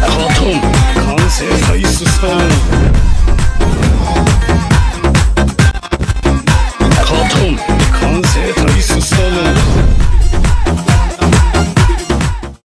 Cartoon 完成再出した